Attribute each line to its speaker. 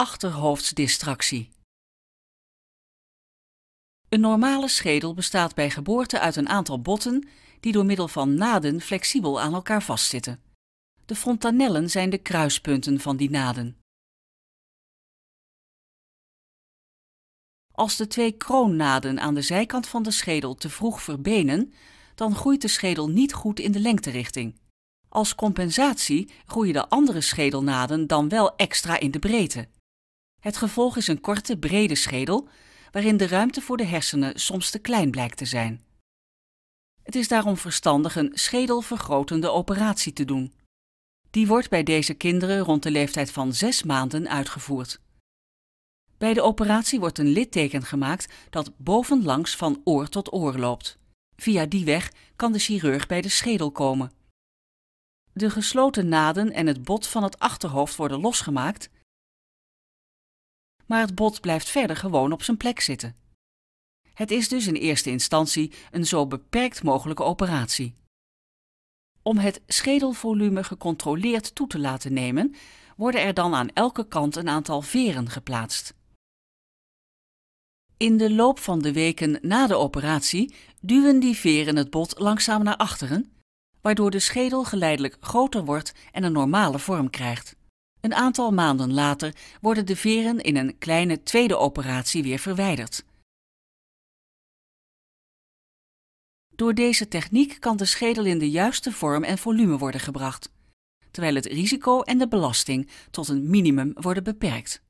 Speaker 1: achterhoofdsdistractie. Een normale schedel bestaat bij geboorte uit een aantal botten die door middel van naden flexibel aan elkaar vastzitten. De fontanellen zijn de kruispunten van die naden. Als de twee kroonnaden aan de zijkant van de schedel te vroeg verbenen, dan groeit de schedel niet goed in de lengterichting. Als compensatie groeien de andere schedelnaden dan wel extra in de breedte. Het gevolg is een korte, brede schedel, waarin de ruimte voor de hersenen soms te klein blijkt te zijn. Het is daarom verstandig een schedelvergrotende operatie te doen. Die wordt bij deze kinderen rond de leeftijd van zes maanden uitgevoerd. Bij de operatie wordt een litteken gemaakt dat bovenlangs van oor tot oor loopt. Via die weg kan de chirurg bij de schedel komen. De gesloten naden en het bot van het achterhoofd worden losgemaakt, maar het bot blijft verder gewoon op zijn plek zitten. Het is dus in eerste instantie een zo beperkt mogelijke operatie. Om het schedelvolume gecontroleerd toe te laten nemen, worden er dan aan elke kant een aantal veren geplaatst. In de loop van de weken na de operatie duwen die veren het bot langzaam naar achteren, waardoor de schedel geleidelijk groter wordt en een normale vorm krijgt. Een aantal maanden later worden de veren in een kleine tweede operatie weer verwijderd. Door deze techniek kan de schedel in de juiste vorm en volume worden gebracht, terwijl het risico en de belasting tot een minimum worden beperkt.